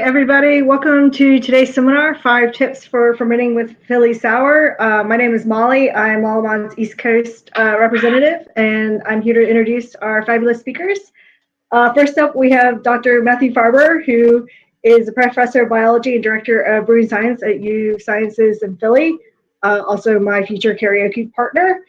Everybody. Welcome to today's seminar, Five Tips for Fermenting with Philly Sour. Uh, my name is Molly. I'm Lallemand's East Coast uh, representative, and I'm here to introduce our fabulous speakers. Uh, first up, we have Dr. Matthew Farber, who is a professor of biology and director of brewing science at U Sciences in Philly, uh, also my future karaoke partner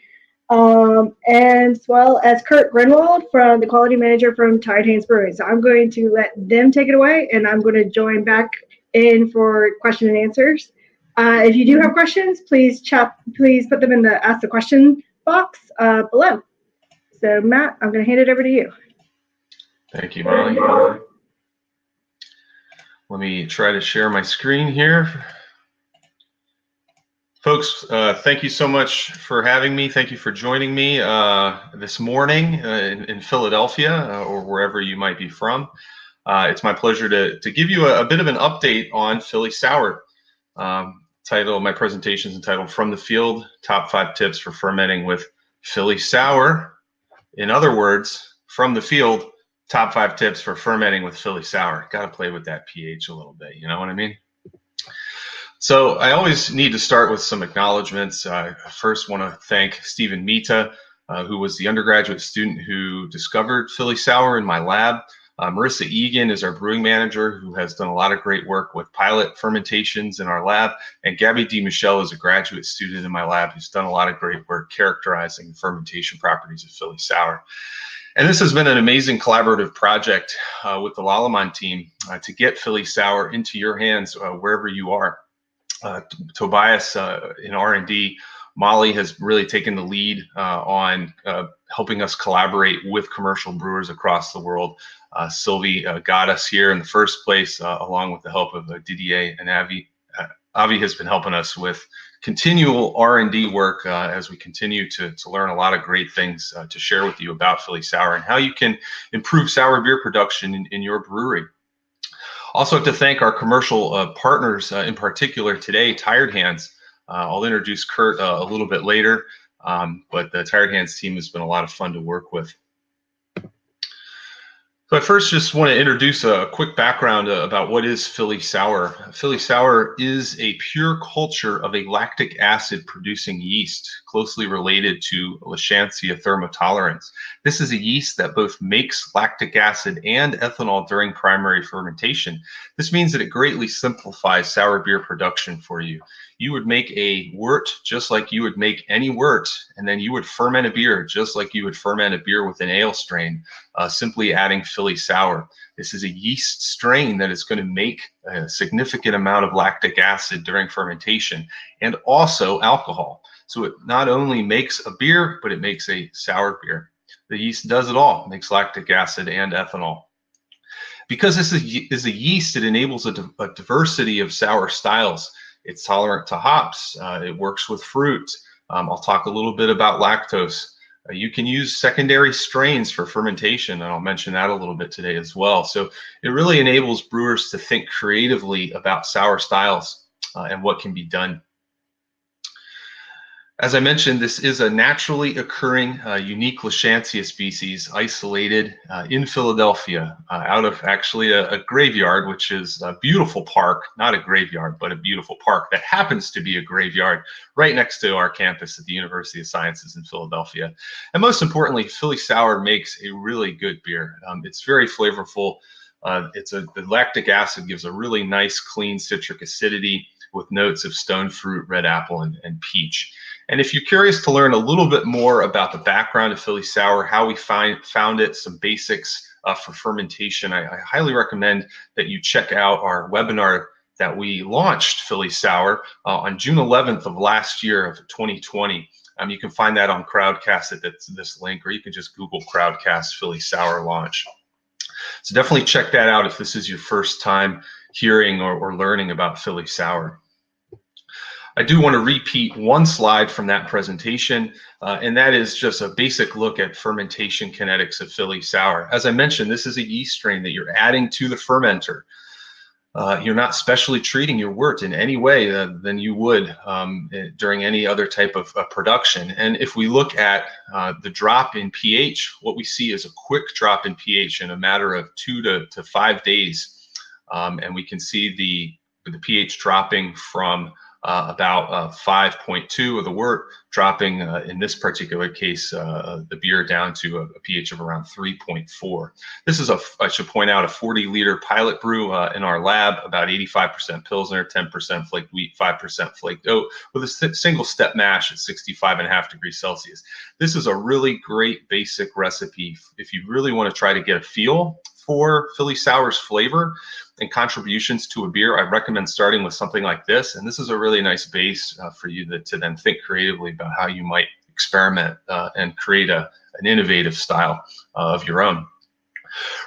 um, and as well as Kurt Grunwald from the quality manager from Tired Hands Brewing. So I'm going to let them take it away, and I'm going to join back in for question and answers. Uh, if you do have questions, please chat, please put them in the ask the question box uh, below. So Matt, I'm going to hand it over to you. Thank you, Molly. Let me try to share my screen here. Folks, uh, thank you so much for having me. Thank you for joining me uh, this morning uh, in, in, Philadelphia uh, or wherever you might be from. Uh, it's my pleasure to, to give you a, a, bit of an update on Philly Sour. Um, title my presentation is entitled From the Field, Top 5 Tips for Fermenting with Philly Sour. In other words, from the field, top 5 tips for fermenting with Philly Sour. Got to play with that pH a little bit, you know what I mean? So I always need to start with some acknowledgments. I first want to thank Stephen Mita, uh, who was the undergraduate student who discovered Philly Sour in my lab. Uh, Marissa Egan is our brewing manager who has done a lot of great work with pilot fermentations in our lab. And Gabby DiMichele is a graduate student in my lab who's done a lot of great work characterizing fermentation properties of Philly Sour. And this has been an amazing collaborative project uh, with the Lallemand team uh, to get Philly Sour into your hands uh, wherever you are Tobias uh, in R&D, Molly has really taken the lead uh, on uh, helping us collaborate with commercial brewers across the world. Uh, Sylvie uh, got us here in the first place, along with the help of Didier and Avi. Avi has been helping us with continual R&D work as we continue to, to learn a lot of great things to share with you about Philly Sour and how you can improve sour beer production in, in your brewery. Also, have to thank our commercial uh, partners, uh, in particular today, Tired Hands. Uh, I'll introduce Kurt uh, a little bit later, um, but the Tired Hands team has been a lot of fun to work with. So I first just want to introduce a quick background uh, about what is Philly Sour. Philly Sour is a pure culture of a lactic acid producing yeast closely related to Lachancea thermotolerans. This is a yeast that both makes lactic acid and ethanol during primary fermentation. This means that it greatly simplifies sour beer production for you you would make a wort just like you would make any wort, and then you would ferment a beer just like you would ferment a beer with an ale strain, uh, simply adding Philly sour. This is a yeast strain that is going to make a significant amount of lactic acid during fermentation and also alcohol. So it not only makes a beer, but it makes a sour beer. The yeast does it all, makes lactic acid and ethanol. Because this is, a yeast, it enables a diversity of sour styles. It's tolerant to hops. Uh, it works with fruit. Um, I'll talk a little bit about lactose. Uh, you can use secondary strains for fermentation, and I'll mention that a little bit today as well. So it really enables brewers to think creatively about sour styles uh, and what can be done. As I mentioned, this is a naturally occurring uh, unique Lachancea species isolated uh, in Philadelphia uh, out of actually a, a, graveyard, which is a beautiful park, not a graveyard, but a beautiful park that happens to be a graveyard right next to our campus at the University of Sciences in Philadelphia. And most importantly, Philly Sour makes a really good beer. Um, it's very flavorful. Uh, it's a, the lactic acid gives a really nice, clean citric acidity with notes of stone fruit, red apple, and, and peach. And if you're curious to learn a little bit more about the background of Philly Sour, how we find, found it, some basics uh, for fermentation, I, I, highly recommend that you check out our webinar that we launched Philly Sour uh, on June 11th of last year of 2020. Um, you can find that on Crowdcast at this, this link, or you can just Google Crowdcast Philly Sour launch. So definitely check that out if this is your first time hearing or, or learning about Philly Sour. I do want to repeat one slide from that presentation, uh, and that is just a basic look at fermentation kinetics of Philly Sour. As I mentioned, this is a yeast strain that you're adding to the fermenter. Uh, you're not specially treating your wort in any way uh, than you would um, eh, during any other type of production. And if we look at uh, the drop in pH, what we see is a quick drop in pH in a matter of two to, to five days Um, and we can see the, the pH dropping from uh, about uh, 5.2 of the wort, dropping uh, in this particular case uh, the beer down to a, a, pH of around 3.4. This is a, I should point out, a 40 liter pilot brew uh, in our lab, about 85% Pilsner, 10% flaked wheat, 5% flaked oat, with a single step mash at 65 and a half degrees Celsius. This is a really great basic recipe if you really want to try to get a feel for Philly Sour's flavor and contributions to a beer, I recommend starting with something like this. And this is a really nice base uh, for you to, to, then think creatively about how you might experiment uh, and create a, an innovative style uh, of your own.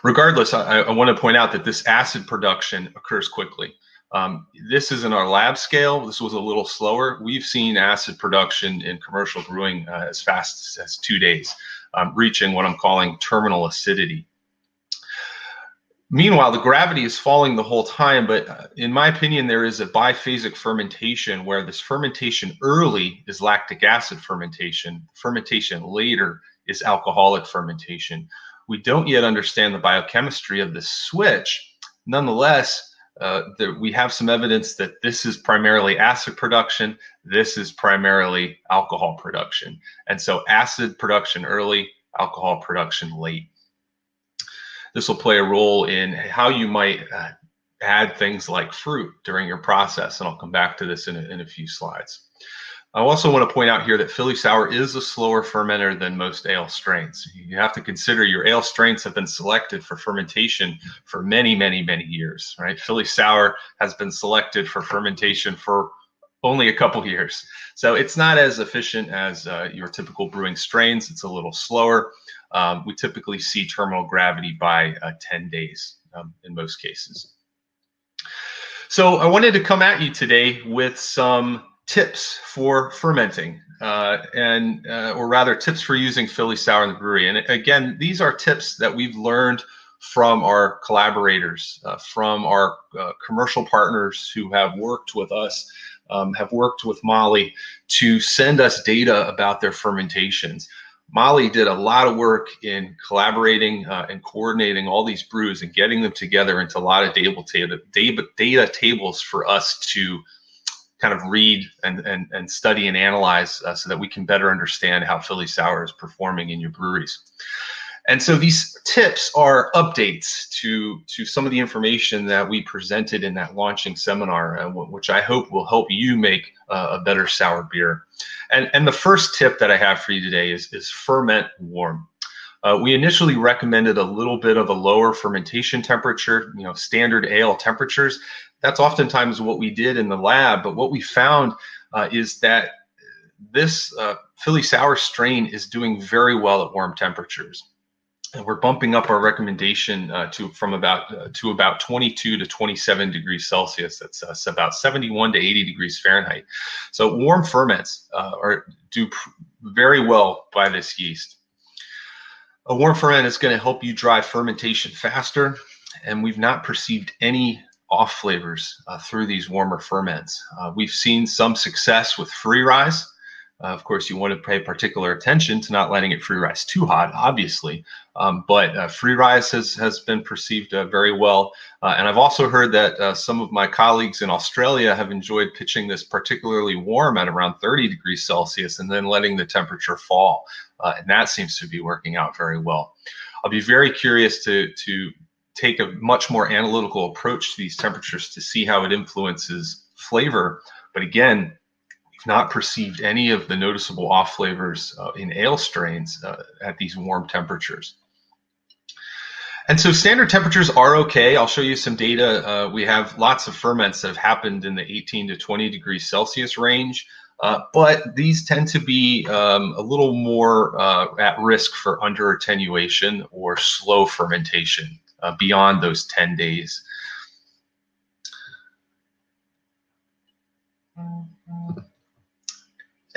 Regardless, I, I want to point out that this acid production occurs quickly. Um, this is in our lab scale. This was a little slower. We've seen acid production in commercial brewing uh, as fast as two days, um, reaching what I'm calling terminal acidity. Meanwhile, the gravity is falling the whole time, but uh, in my opinion, there is a biphasic fermentation where this fermentation early is lactic acid fermentation, fermentation later is alcoholic fermentation. We don't yet understand the biochemistry of this switch. Nonetheless, uh, there, we have some evidence that this is primarily acid production, this is primarily alcohol production. And so acid production early, alcohol production late. This will play a role in how you might uh, add things like fruit during your process. And I'll come back to this in a, in a few slides. I also want to point out here that Philly Sour is a slower fermenter than most ale strains. You have to consider your ale strains have been selected for fermentation for many, many, many years, right? Philly Sour has been selected for fermentation for only a couple years. So it's not as efficient as uh, your typical brewing strains. It's a little slower um, we typically see terminal gravity by uh, 10 days um, in most cases. So I wanted to come at you today with some tips for fermenting, uh, and uh, or rather tips for using Philly Sour in the brewery. And again, these are tips that we've learned from our collaborators, uh, from our uh, commercial partners who have worked with us, um, have worked with Molly to send us data about their fermentations. Molly did a lot of work in collaborating uh, and coordinating all these brews and getting them together into a lot of data, data, data tables for us to kind of read and, and, and study and analyze uh, so that we can better understand how Philly Sour is performing in your breweries. And so these tips are updates to, to some of the information that we presented in that launching seminar, uh, which I hope will help you make uh, a better sour beer. And, and the first tip that I have for you today is, is ferment warm. Uh, we initially recommended a little bit of a lower fermentation temperature, you know, standard ale temperatures. That's oftentimes what we did in the lab, but what we found uh, is that this uh, Philly Sour strain is doing very well at warm temperatures we're bumping up our recommendation uh, to from about uh, to about 22 to 27 degrees Celsius. That's uh, about 71 to 80 degrees Fahrenheit. So warm ferments uh, are do very well by this yeast. A warm ferment is going to help you drive fermentation faster, and we've not perceived any off flavors uh, through these warmer ferments. Uh, we've seen some success with free rise. Uh, of course, you want to pay particular attention to not letting it free rise too hot, obviously. Um, but uh, free rise has, has been perceived uh, very well. Uh, and I've also heard that uh, some of my colleagues in Australia have enjoyed pitching this particularly warm at around 30 degrees Celsius and then letting the temperature fall. Uh, and that seems to be working out very well. I'll be very curious to, to take a much more analytical approach to these temperatures to see how it influences flavor. But again, not perceived any of the noticeable off flavors uh, in ale strains uh, at these warm temperatures. And so standard temperatures are okay. I'll show you some data. Uh, we have lots of ferments that have happened in the 18 to 20 degrees Celsius range, uh, but these tend to be um, a little more uh, at risk for under attenuation or slow fermentation uh, beyond those 10 days.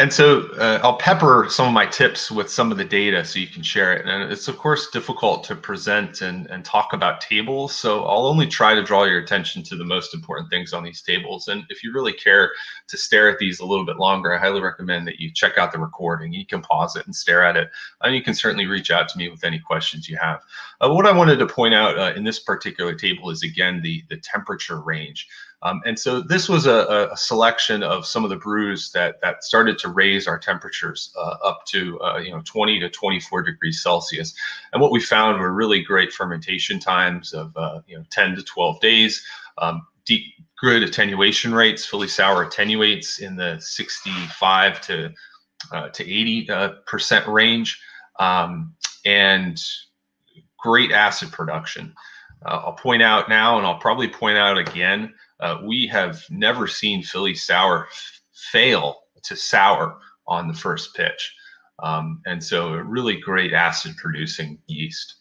And so uh, I'll pepper some of my tips with some of the data so you can share it. And it's of course difficult to present and, and talk about tables. So I'll only try to draw your attention to the most important things on these tables. And if you really care to stare at these a little bit longer, I highly recommend that you check out the recording. You can pause it and stare at it. And you can certainly reach out to me with any questions you have. Uh, what I wanted to point out uh, in this particular table is again the, the temperature range. Um, and so this was a, a, selection of some of the brews that that started to raise our temperatures uh, up to uh, you know 20 to 24 degrees Celsius. And what we found were really great fermentation times of uh, you know 10 to 12 days. Um, deep, good attenuation rates. Philly sour attenuates in the 65 to uh, to 80 uh, percent range, um, and great acid production. Uh, I'll point out now, and I'll probably point out again uh, we have never seen Philly sour fail to sour on the first pitch. Um, and so a really great acid producing yeast.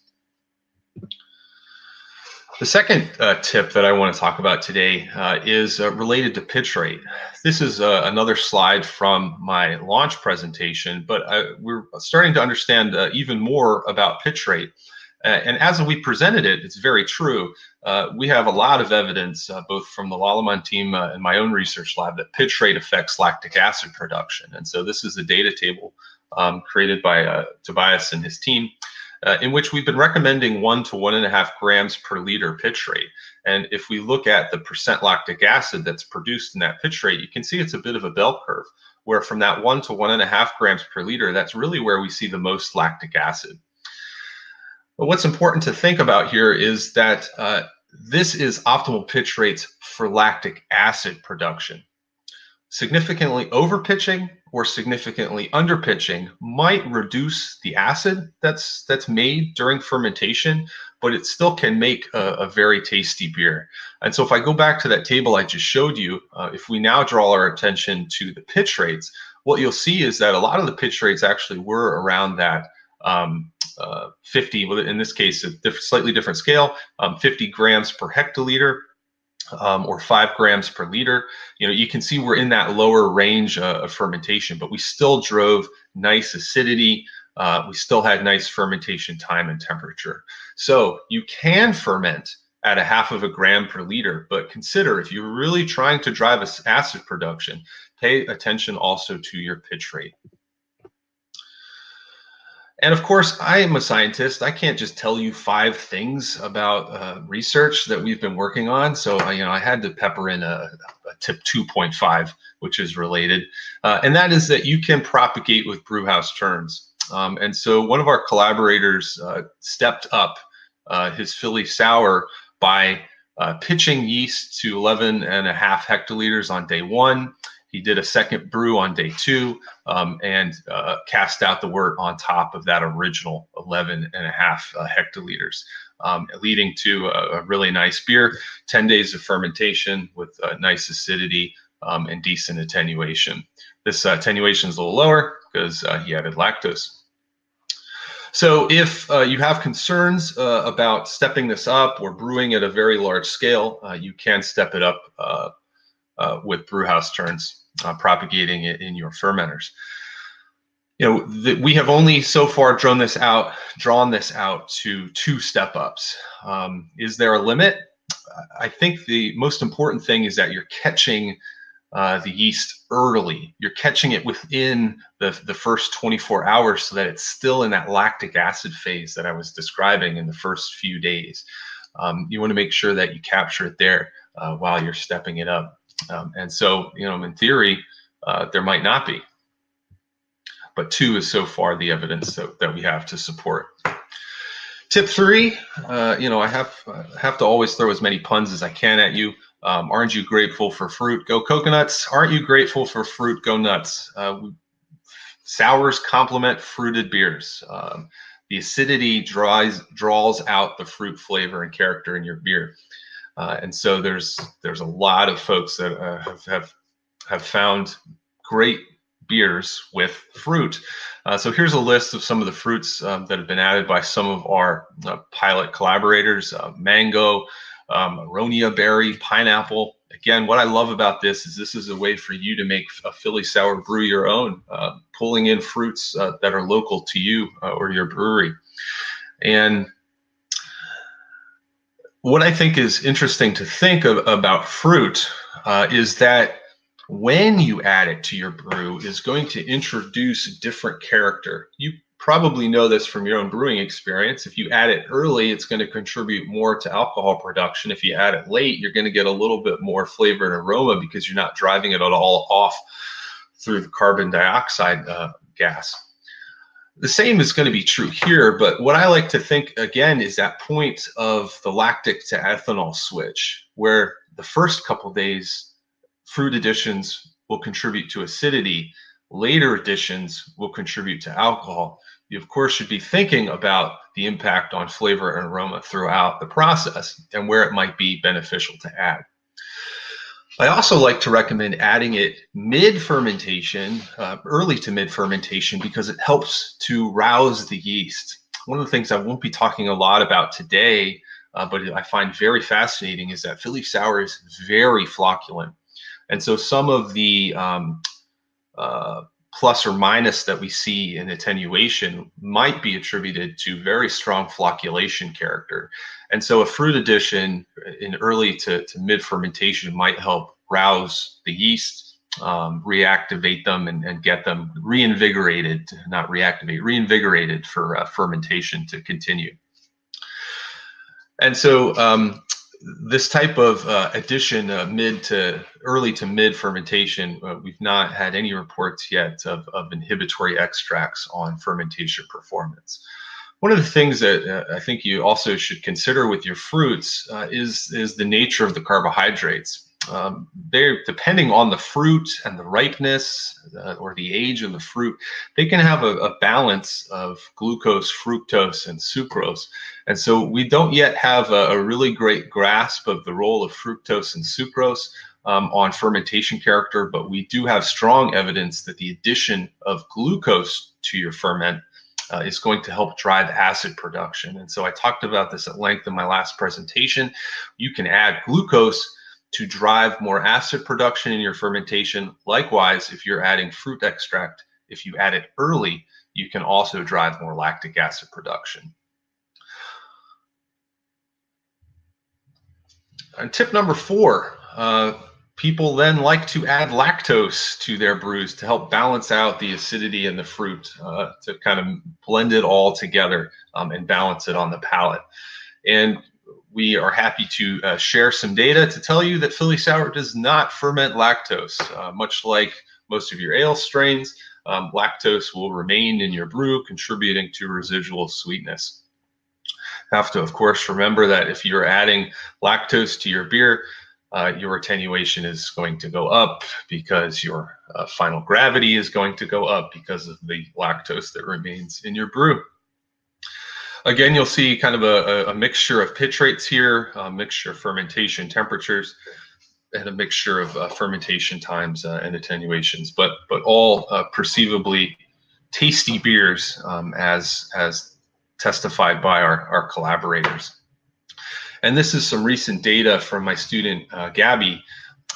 The second uh, tip that I want to talk about today uh, is uh, related to pitch rate. This is uh, another slide from my launch presentation, but I, we're starting to understand uh, even more about pitch rate. Uh, and as we presented it, it's very true. Uh, we have a lot of evidence, uh, both from the Lallemand team uh, and my own research lab, that pitch rate affects lactic acid production. And so this is a data table um, created by uh, Tobias and his team, uh, in which we've been recommending one to one and a half grams per liter pitch rate. And if we look at the percent lactic acid that's produced in that pitch rate, you can see it's a bit of a bell curve, where from that one to one and a half grams per liter, that's really where we see the most lactic acid. But what's important to think about here is that uh, this is optimal pitch rates for lactic acid production. Significantly over pitching or significantly under pitching might reduce the acid that's that's made during fermentation, but it still can make a, a very tasty beer. And so if I go back to that table I just showed you, uh, if we now draw our attention to the pitch rates, what you'll see is that a lot of the pitch rates actually were around that um, uh, 50, in this case, a diff slightly different scale, um, 50 grams per hectoliter. Um, or five grams per liter. You know, you can see we're in that lower range uh, of fermentation, but we still drove nice acidity. Uh, we still had nice fermentation time and temperature. So you can ferment at a half of a gram per liter, but consider if you're really trying to drive acid production, pay attention also to your pitch rate. And of course, I am a scientist. I can't just tell you five things about uh, research that we've been working on. So, uh, you know, I had to pepper in a, a tip 2.5, which is related. Uh, and that is that you can propagate with brewhouse turns. Um, and so one of our collaborators uh, stepped up uh, his Philly sour by uh, pitching yeast to 11 and a half hectoliters on day one he did a second brew on day two um, and uh, cast out the wort on top of that original 11 and a half uh, hectoliters, um, leading to a, a, really nice beer. 10 days of fermentation with uh, nice acidity um, and decent attenuation. This uh, attenuation is a little lower because uh, he added lactose. So if uh, you have concerns uh, about stepping this up or brewing at a very large scale, uh, you can step it up uh, with brewhouse turns uh, propagating it in your fermenters. You know, the, we have only so far drawn this out, drawn this out to two step ups. Um, is there a limit? I think the most important thing is that you're catching uh, the yeast early. You're catching it within the, the first 24 hours so that it's still in that lactic acid phase that I was describing in the first few days. Um, you want to make sure that you capture it there uh, while you're stepping it up. Um, and so, you know, in theory, uh, there might not be. But two is so far the evidence that, that we have to support. Tip three, uh, you know, I have have to always throw as many puns as I can at you. Um, aren't you grateful for fruit? Go coconuts. Aren't you grateful for fruit? Go nuts. Uh, sours complement fruited beers. Um, the acidity draws draws out the fruit flavor and character in your beer. Uh, and so there's there's a lot of folks that uh, have, have have found great beers with fruit. Uh, so here's a list of some of the fruits um, that have been added by some of our uh, pilot collaborators: uh, mango, um, aronia berry, pineapple, again, what I love about this is this is a way for you to make a Philly sour brew your own, uh, pulling in fruits that are local to you or your brewery. And what I think is interesting to think of, about fruit uh, is that when you add it to your brew is going to introduce a different character. You probably know this from your own brewing experience. If you add it early, it's going to contribute more to alcohol production. If you add it late, you're going to get a little bit more flavor and aroma because you're not driving it at all off through the carbon dioxide uh, gas. The same is going to be true here, but what I like to think again is that point of the lactic to ethanol switch, where the first couple days, fruit additions will contribute to acidity, later additions will contribute to alcohol. You, of course, should be thinking about the impact on flavor and aroma throughout the process and where it might be beneficial to add. I also like to recommend adding it mid fermentation, uh, early to mid fermentation, because it helps to rouse the yeast. One of the things I won't be talking a lot about today, uh, but I find very fascinating, is that Philly sour is very flocculent. And so some of the um, uh, plus or minus that we see in attenuation might be attributed to very strong flocculation character. And so a fruit addition in early to, to mid fermentation might help rouse the yeast, um, reactivate them, and, and, get them reinvigorated, not reactivate, reinvigorated for uh, fermentation to continue. And so um, this type of uh, addition, uh, mid to early to mid fermentation, uh, we've not had any reports yet of, of inhibitory extracts on fermentation performance. One of the things that uh, I think you also should consider with your fruits uh, is is the nature of the carbohydrates. Um, they're depending on the fruit and the ripeness uh, or the age of the fruit, they can have a, a, balance of glucose, fructose, and sucrose. And so we don't yet have a, a really great grasp of the role of fructose and sucrose um, on fermentation character, but we do have strong evidence that the addition of glucose to your ferment uh, is going to help drive acid production. And so I talked about this at length in my last presentation. You can add glucose to drive more acid production in your fermentation. Likewise, if you're adding fruit extract, if you add it early, you can also drive more lactic acid production. And tip number four, uh, people then like to add lactose to their brews to help balance out the acidity in the fruit uh, to kind of blend it all together um, and balance it on the palate. And we are happy to uh, share some data to tell you that Philly Sour does not ferment lactose. Uh, much like most of your ale strains, um, lactose will remain in your brew, contributing to residual sweetness. Have to, of course, remember that if you're adding lactose to your beer, uh, your attenuation is going to go up because your uh, final gravity is going to go up because of the lactose that remains in your brew. Again, you'll see kind of a, a mixture of pitch rates here, a mixture of fermentation temperatures, and a mixture of uh, fermentation times uh, and attenuations, but but all uh, perceivably tasty beers um, as as testified by our, our collaborators. And this is some recent data from my student, uh, Gabby,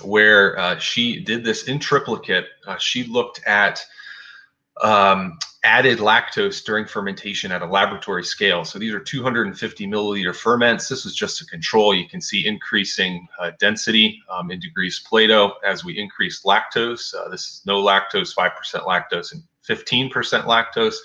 where uh, she did this in triplicate. Uh, she looked at um, added lactose during fermentation at a laboratory scale. So these are 250 milliliter ferments. This is just a control. You can see increasing uh, density um, in degrees Plato as we increase lactose. Uh, this is no lactose, 5% lactose, and 15% lactose.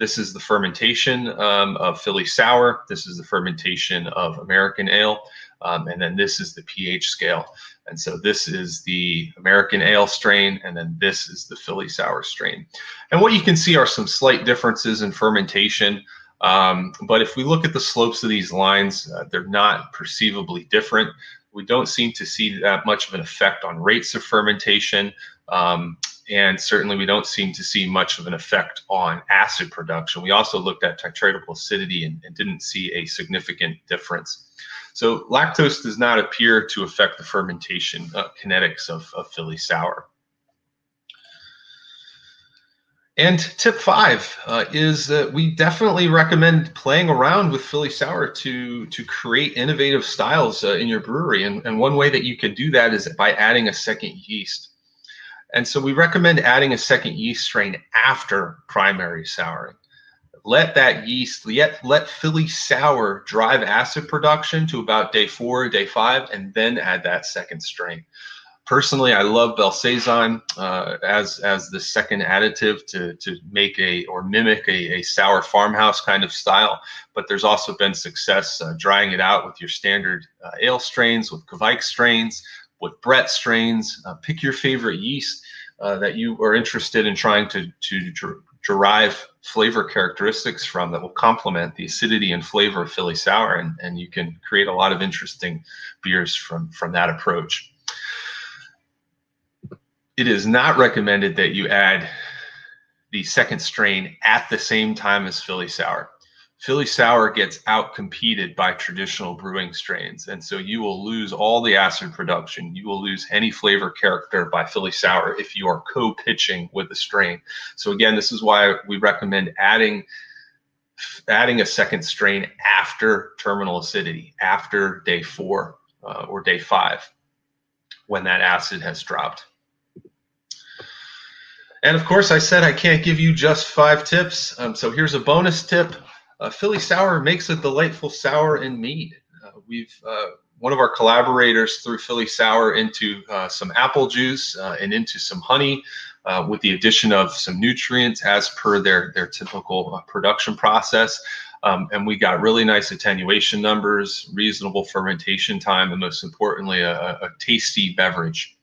This is the fermentation um, of Philly Sour. This is the fermentation of American Ale. Um, and then this is the pH scale. And so this is the American Ale strain, and then this is the Philly Sour strain. And what you can see are some slight differences in fermentation. Um, but if we look at the slopes of these lines, uh, they're not perceivably different. We don't seem to see that much of an effect on rates of fermentation. Um, and certainly we don't seem to see much of an effect on acid production. We also looked at titratable acidity and, and didn't see a significant difference. So lactose does not appear to affect the fermentation uh, kinetics of, of Philly sour. And tip five uh, is that we definitely recommend playing around with Philly Sour to to create innovative styles uh, in your brewery. And, and one way that you can do that is by adding a second yeast. And so we recommend adding a second yeast strain after primary souring. Let that yeast, let, let Philly Sour drive acid production to about day four, day five, and then add that second strain personally, I love Belle Saison uh, as as the second additive to to make a or mimic a, a sour farmhouse kind of style. But there's also been success uh, drying it out with your standard uh, ale strains, with Kveik strains, with Brett strains. Uh, pick your favorite yeast uh, that you are interested in trying to to dr- derive flavor characteristics from that will complement the acidity and flavor of Philly Sour, and, and you can create a lot of interesting beers from from that approach it is not recommended that you add the second strain at the same time as Philly Sour. Philly Sour gets out competed by traditional brewing strains. And so you will lose all the acid production. You will lose any flavor character by Philly Sour if you are co pitching with the strain. So, again, this is why we recommend adding adding a second strain after terminal acidity, after day four uh, or day five, when that acid has dropped. And of course, I said I can't give you just five tips. Um, so here's a bonus tip. Uh, Philly Sour makes a delightful sour and mead. Uh, we've uh, one of our collaborators threw Philly Sour into uh, some apple juice uh, and into some honey uh, with the addition of some nutrients as per their, their typical production process. Um, and we got really nice attenuation numbers, reasonable fermentation time, and most importantly, a, a tasty beverage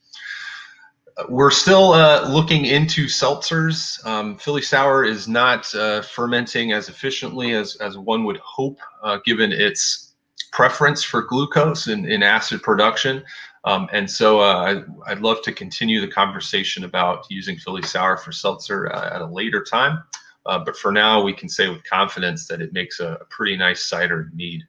we're still uh, looking into seltzers. Um, Philly Sour is not uh, fermenting as efficiently as, as one would hope, uh, given its preference for glucose in, in acid production. Um, and so uh, I, would love to continue the conversation about using Philly Sour for seltzer uh, at a later time. Uh, but for now, we can say with confidence that it makes a, a pretty nice cider mead.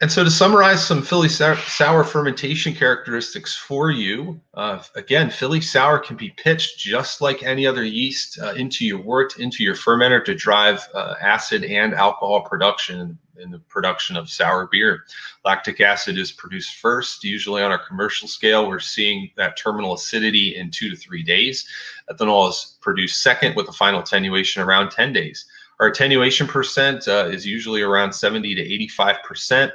And so to summarize some Philly sour, fermentation characteristics for you, uh, again, Philly sour can be pitched just like any other yeast uh, into your wort, into your fermenter to drive uh, acid and alcohol production in the production of sour beer. Lactic acid is produced first, usually on our commercial scale. We're seeing that terminal acidity in two to three days. Ethanol is produced second with a final attenuation around 10 days. Our attenuation percent uh, is usually around 70 to 85 percent.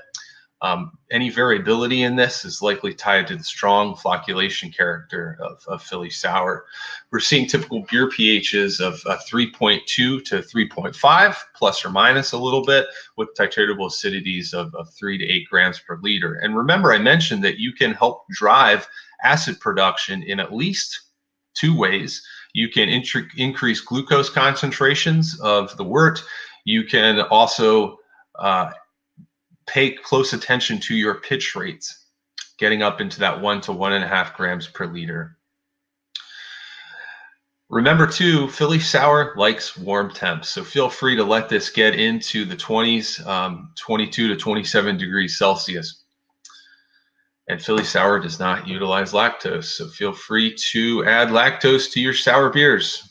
Um, any variability in this is likely tied to the strong flocculation character of, of Philly Sour. We're seeing typical beer pHs of uh, 3.2 to 3.5, plus or minus a little bit, with titratable acidities of, of 3 to 8 grams per liter. And remember, I mentioned that you can help drive acid production in at least two ways. You can increase glucose concentrations of the wort. You can also uh, pay close attention to your pitch rates, getting up into that one to one and a half grams per liter. Remember too, Philly Sour likes warm temps, so feel free to let this get into the 20s, um, 22 to 27 degrees Celsius. And Philly Sour does not utilize lactose, so feel free to add lactose to your sour beers.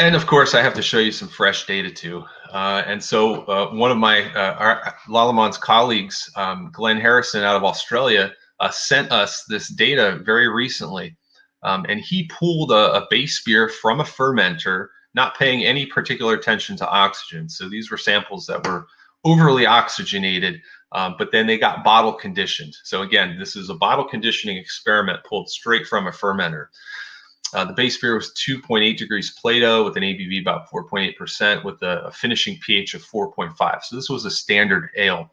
And of course, I have to show you some fresh data too. Uh, and so uh, one of my uh, Lallemand's colleagues, um, Glenn Harrison out of Australia, uh, sent us this data very recently. Um, and he pulled a, a, base beer from a fermenter, not paying any particular attention to oxygen. So these were samples that were overly oxygenated, um, but then they got bottle conditioned. So again, this is a bottle conditioning experiment pulled straight from a fermenter. Uh, the base beer was 2.8 degrees Plato with an ABV about 4.8% with a, a, finishing pH of 4.5. So this was a standard ale.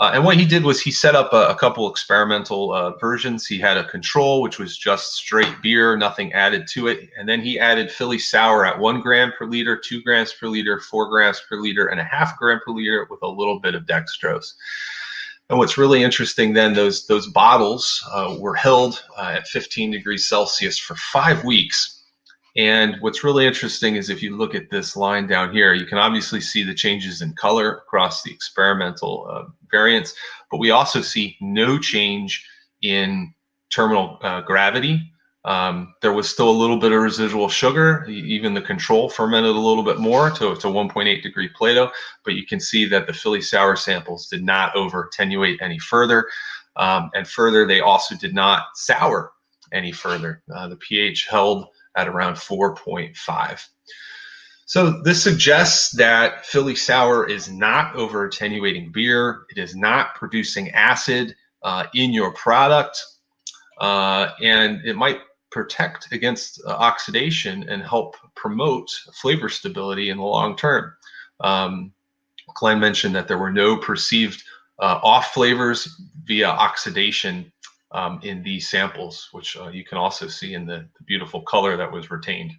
Uh, and what he did was he set up a, a couple experimental uh, versions. He had a control, which was just straight beer, nothing added to it. And then he added Philly Sour at one gram per liter, two grams per liter, four grams per liter, and a half gram per liter with a little bit of dextrose. And what's really interesting then, those those bottles uh, were held uh, at 15 degrees Celsius for five weeks. And what's really interesting is if you look at this line down here, you can obviously see the changes in color across the experimental uh, variants, but we also see no change in terminal uh, gravity Um, there was still a little bit of residual sugar. Even the control fermented a little bit more to, to 1.8 degree Plato, but you can see that the Philly sour samples did not over attenuate any further. Um, and further, they also did not sour any further. Uh, the pH held at around 4.5. So this suggests that Philly Sour is not over attenuating beer. It is not producing acid uh, in your product. Uh, and it might protect against uh, oxidation and help promote flavor stability in the long term. Um, Glenn mentioned that there were no perceived uh, off flavors via oxidation um, in these samples, which uh, you can also see in the, the beautiful color that was retained.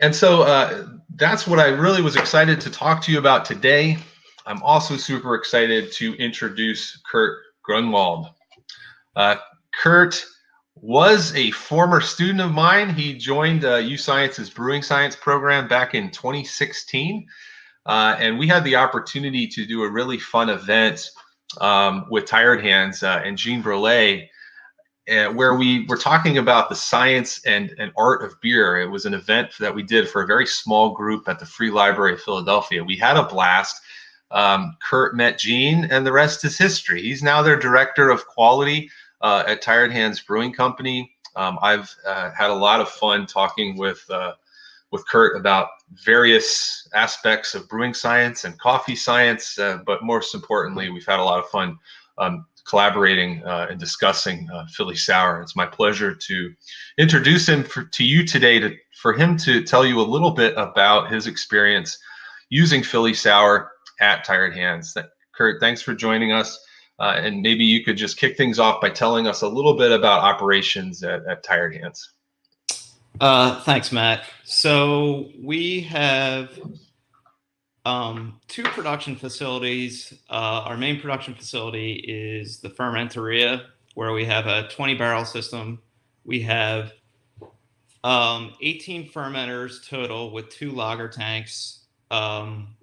And so uh, that's what I really was excited to talk to you about today. I'm also super excited to introduce Kurt Grunwald. Uh, Kurt was a former student of mine. He joined uh, Sciences Brewing Science program back in 2016. Uh, and we had the opportunity to do a really fun event um, with Tired Hands uh, and Jean Brulé, uh, where we were talking about the science and, and art of beer. It was an event that we did for a very small group at the Free Library of Philadelphia. We had a blast. Um, Kurt met Jean, and the rest is history. He's now their director of quality uh, at Tired Hands Brewing Company. Um, I've uh, had a lot of fun talking with uh, with Kurt about various aspects of brewing science and coffee science, uh, but most importantly, we've had a lot of fun um, collaborating uh, and discussing uh, Philly Sour. It's my pleasure to introduce him for, to you today to for him to tell you a little bit about his experience using Philly Sour at Tired Hands. Kurt, thanks for joining us. Uh, and maybe you could just kick things off by telling us a little bit about operations at, at Tired Hands. Uh, thanks, Matt. So we have um, two production facilities. Uh, our main production facility is the fermenteria, where we have a 20 barrel system. We have um, 18 fermenters total with two lager tanks. Um,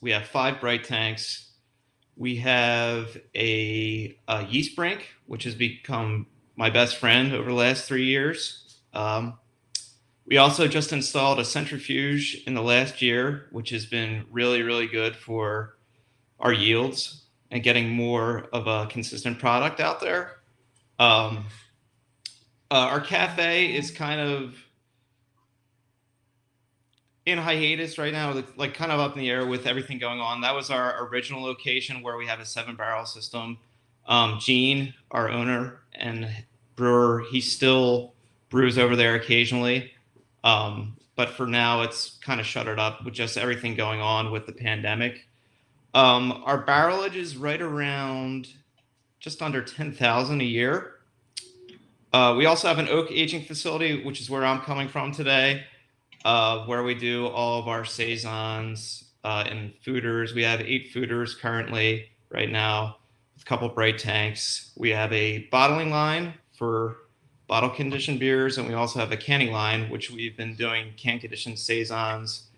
we have five bright tanks. We have a, a, yeast brink, which has become my best friend over the last three years. Um, we also just installed a centrifuge in the last year, which has been really, really good for our yields and getting more of a consistent product out there. Um, uh, our cafe is kind of in hiatus right now, like kind of up in the air with everything going on. That was our original location where we have a seven barrel system. Um, Jean, our owner and brewer, he still brews over there occasionally. Um, but for now, it's kind of shuttered up with just everything going on with the pandemic. Um, our barrelage is right around just under 10,000 a year. Uh, we also have an oak aging facility, which is where I'm coming from today, uh, where we do all of our saisons uh, and foeders. We have eight foeders currently right now, with a couple bright tanks. We have a bottling line for bottle conditioned beers, and we also have a canning line, which we've been doing can conditioned saisons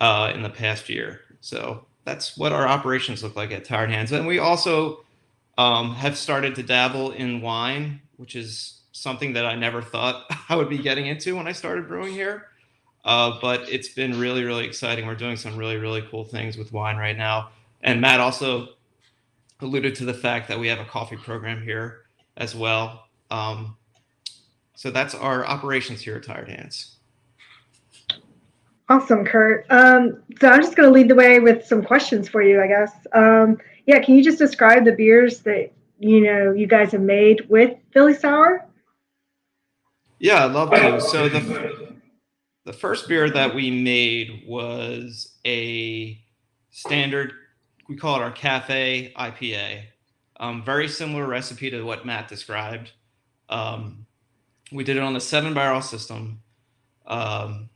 uh, in the past year. So that's what our operations look like at Tired Hands, and we also um, have started to dabble in wine, which is something that I never thought I would be getting into when I started brewing here. Uh, but it's been really, really exciting. We're doing some really, really cool things with wine right now. And Matt also alluded to the fact that we have a coffee program here as well. Um, so that's our operations here at Tired Hands. Awesome, Kurt. Um, so I'm just going to lead the way with some questions for you, I guess. Um, yeah, can you just describe the beers that you know you guys have made with Philly Sour? Yeah, I'd love to. So the the first beer that we made was a standard. We call it our Cafe IPA. Um, very similar recipe to what Matt described. Um, we did it on the seven barrel system. Um,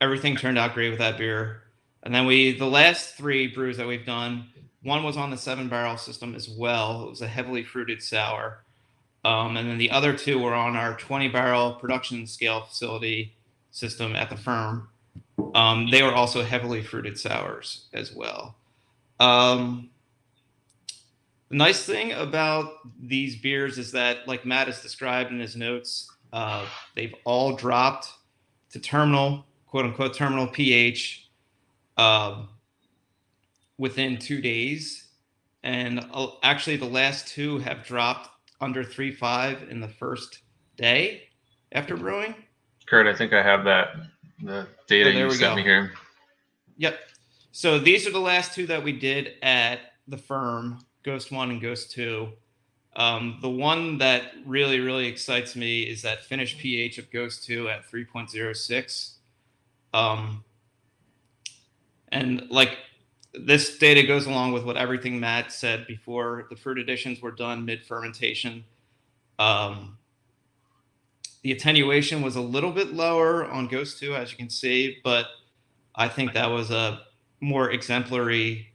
everything turned out great with that beer. And then we, the last three brews that we've done, one was on the seven barrel system as well. It was a heavily fruited sour. Um, and then the other two were on our 20 barrel production scale facility system at the firm. Um, they were also heavily fruited sours as well. Um, the nice thing about these beers is that, like Matt has described in his notes, uh, they've all dropped to terminal, quote unquote, terminal pH um, within two days. And uh, actually, the last two have dropped under 3.5 in the first day after brewing. Kurt, I think I have that the data there you sent go. me here. Yep. So these are the last two that we did at the firm, Ghost One and Ghost Two. Um, the one that really, really excites me is that finished pH of Ghost Two at 3.06. Um, and like this data goes along with what everything Matt said before. The fruit additions were done mid fermentation. Um, the attenuation was a little bit lower on Ghost 2, as you can see, but I think that was a more exemplary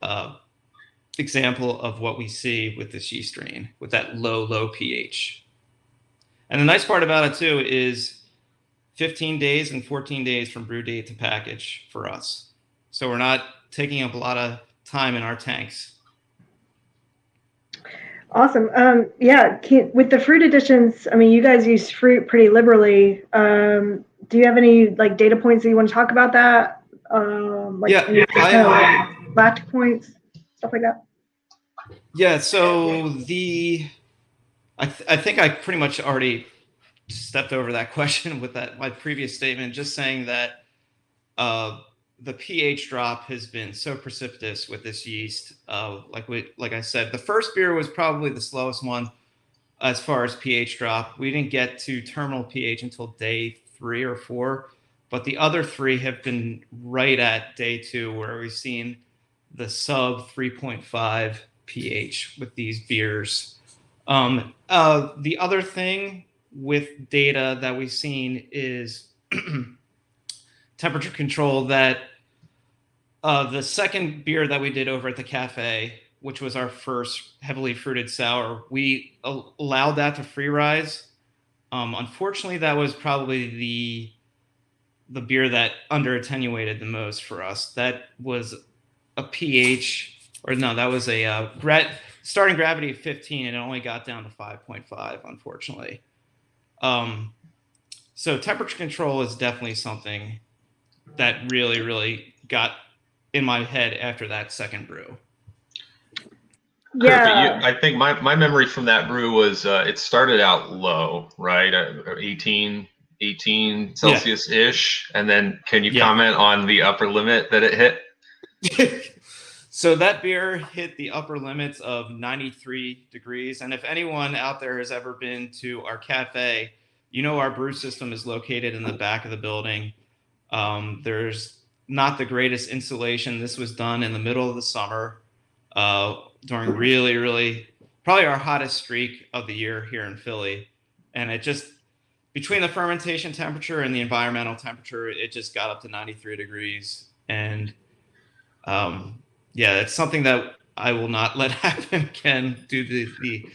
uh, example of what we see with this yeast strain with that low, low pH. And the nice part about it too is 15 days and 14 days from brew date to package for us. So we're not taking up a lot of time in our tanks. Awesome. Um, yeah, can, with the fruit additions, I mean, you guys use fruit pretty liberally. Um, do you have any like data points that you want to talk about that? Um, like Yeah, any I, um, points, stuff like that. Yeah, so the I, th- I think I pretty much already stepped over that question with that my previous statement, just saying that uh, the pH drop has been so precipitous with this yeast. Uh, like we, like I said, the first beer was probably the slowest one as far as pH drop. We didn't get to terminal pH until day three or four, but the other three have been right at day two, where we've seen the sub 3.5 pH with these beers. Um, uh, the other thing with data that we've seen is temperature control that uh, the second beer that we did over at the cafe, which was our first heavily fruited sour, we al- allowed that to free rise. Um, unfortunately, that was probably the the beer that under attenuated the most for us. That was a pH, or no, that was a uh, gra- starting gravity of 15, and it only got down to 5.5, unfortunately. Um, so temperature control is definitely something that really, really got in my head after that second brew. Kurt, but Yeah. you, I think my, my memory from that brew was uh, it started out low, right? Uh, 18, 18 Celsius ish. And then can you Yeah. comment on the upper limit that it hit? so that beer hit the upper limits of 93 degrees. And if anyone out there has ever been to our cafe, you know our brew system is located in the back of the building. Um, there's not the greatest insulation. This was done in the middle of the summer uh, during really, really probably our hottest streak of the year here in Philly. And it just between the fermentation temperature and the environmental temperature, it just got up to 93 degrees. And um, yeah, it's something that I will not let happen again due to the, the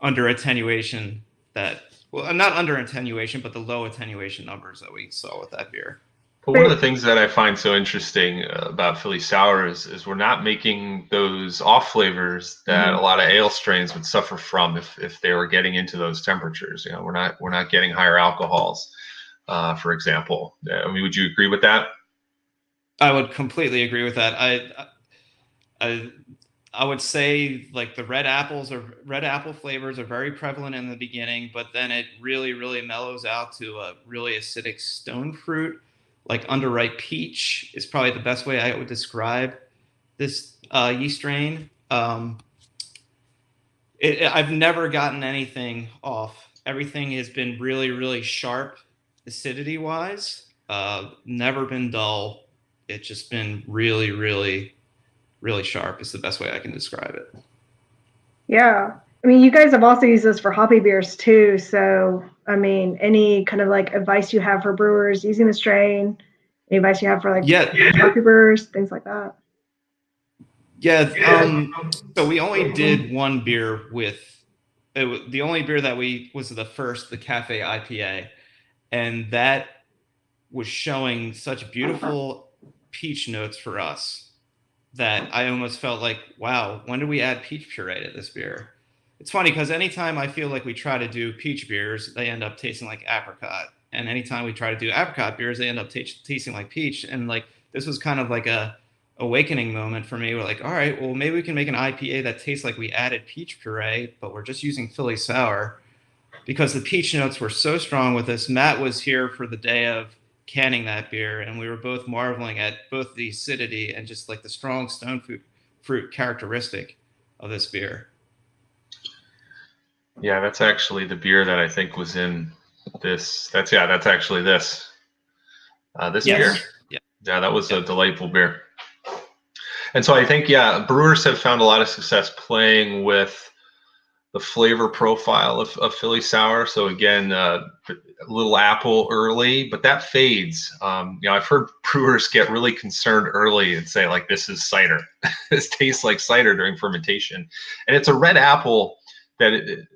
under attenuation that, well, not under attenuation, but the low attenuation numbers that we saw with that beer. But one of the things that I find so interesting uh, about Philly Sour is, is we're not making those off flavors that Mhm. a lot of ale strains would suffer from if, if they were getting into those temperatures. You know, we're not we're not getting higher alcohols, uh, for example. Uh, I mean, would you agree with that? I would completely agree with that. I, I, I would say like the red apples or red apple flavors are very prevalent in the beginning, but then it really, really mellows out to a really acidic stone fruit, like underripe peach is probably the best way I would describe this uh, yeast strain. Um, it, I've never gotten anything off. Everything has been really, really sharp acidity wise. Uh, never been dull it's just been really, really, really sharp. Is the best way I can describe it. Yeah. I mean, you guys have also used this for hoppy beers too. So, I mean, any kind of like advice you have for brewers using the strain? Any advice you have for like Yeah, hoppy brewers, things like that? yeah. Um, so we only did one beer with it, wa- the only beer that we was the first, the Cafe IPA, and that was showing such beautiful peach notes for us that I almost felt like, wow, when did we add peach puree to this beer? It's funny because anytime I feel like we try to do peach beers, they end up tasting like apricot. And anytime we try to do apricot beers, they end up t- tasting like peach. And like this was kind of like a awakening moment for me. We're like, all right, well, maybe we can make an IPA that tastes like we added peach puree, but we're just using Philly sour because the peach notes were so strong with this. Matt was here for the day of canning that beer, and we were both marveling at both the acidity and just like the strong stone fruit, fruit characteristic of this beer. Yeah, that's actually the beer that I think was in this. That's yeah, that's actually this. Uh, this yes. beer. Yeah. yeah, that was a delightful beer. And so I think yeah, brewers have found a lot of success playing with the flavor profile of, of Philly sour. So again, uh, a little apple early, but that fades. Um, you know, I've heard brewers get really concerned early and say like, "This is cider. this tastes like cider during fermentation," and it's a red apple that it,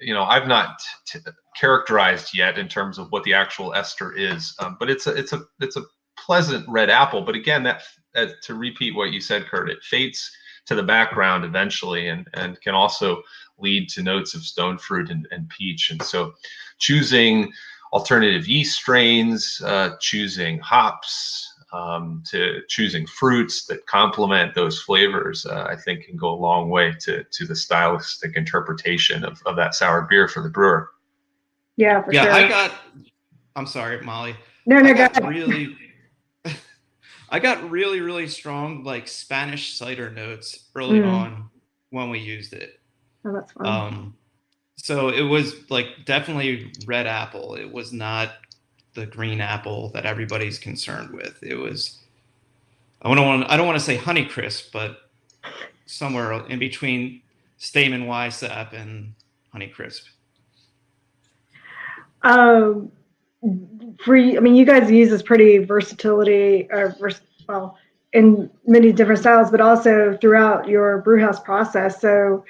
you know I've not t- characterized yet in terms of what the actual ester is. Um, but it's a it's a it's a pleasant red apple. But again, that uh, to repeat what you said, Kurt, it fades to the background eventually, and and can also lead to notes of stone fruit and, and peach. And so, choosing alternative yeast strains, uh, choosing hops, um, to choosing fruits that complement those flavors, uh, I think can go a long way to to the stylistic interpretation of, of that sour beer for the brewer. Yeah, yeah. Sure. I got. I'm sorry, Molly. No, no, I got really. I got really, really strong like Spanish cider notes early mm. on when we used it. Oh, that's fun. Um, so it was like definitely red apple. It was not the green apple that everybody's concerned with. It was I don't want I don't want to say honey crisp, but somewhere in between Stayman Winesap and honey crisp. Um, for I mean, you guys use this pretty versatility, or vers- well, in many different styles, but also throughout your brewhouse process. So,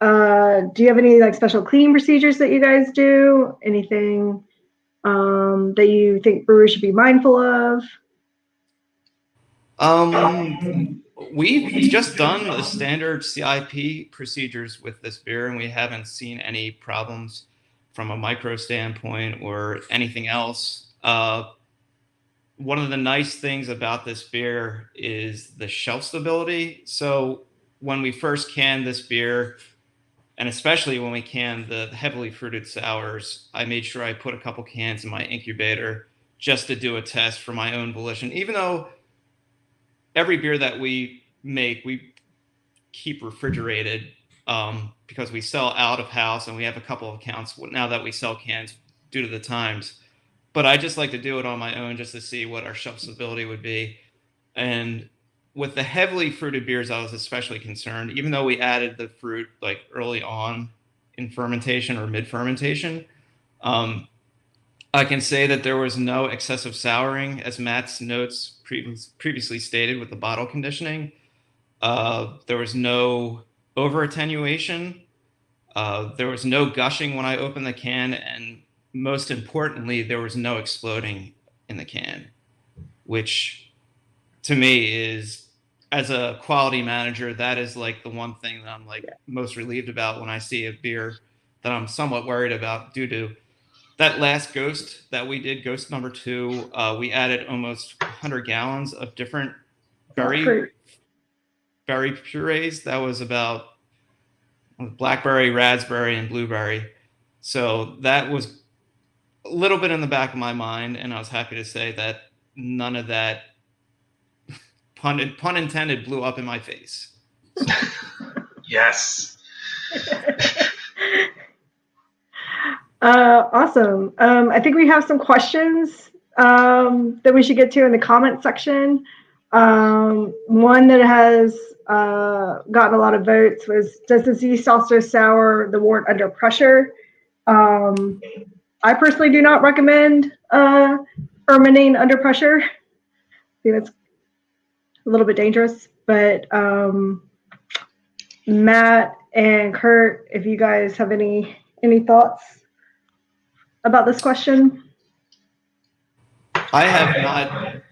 uh, do you have any like special cleaning procedures that you guys do? Anything um, that you think brewers should be mindful of? Um, we've just done the standard CIP procedures with this beer, and we haven't seen any problems from a micro standpoint or anything else. Uh, one of the nice things about this beer is the shelf stability. So when we first canned this beer, and especially when we can the heavily fruited sours, I made sure I put a couple cans in my incubator just to do a test for my own volition. Even though every beer that we make, we keep refrigerated um, because we sell out of house and we have a couple of accounts now that we sell cans due to the times. But I just like to do it on my own just to see what our shelf stability would be. And with the heavily fruited beers, I was especially concerned, even though we added the fruit like early on in fermentation or mid fermentation. Um, I can say that there was no excessive souring, as Matt's notes pre- previously stated with the bottle conditioning. Uh, there was no over attenuation. Uh, there was no gushing when I opened the can, and most importantly, there was no exploding in the can, which to me is as a quality manager, that is like the one thing that I'm like yeah. most relieved about when I see a beer that I'm somewhat worried about due to that last ghost that we did, ghost number two. Uh, we added almost 100 gallons of different berry berry purees. That was about blackberry, raspberry, and blueberry. So that was a little bit in the back of my mind, and I was happy to say that none of that pun pun intended blew up in my face. yes. uh, awesome. Um, I think we have some questions um, that we should get to in the comment section. Um, one that has uh, gotten a lot of votes was Does the yeast also sour the wort under pressure? Um, I personally do not recommend uh, fermenting under pressure. I think that's a little bit dangerous. But um, Matt and Kurt, if you guys have any any thoughts about this question, I have not.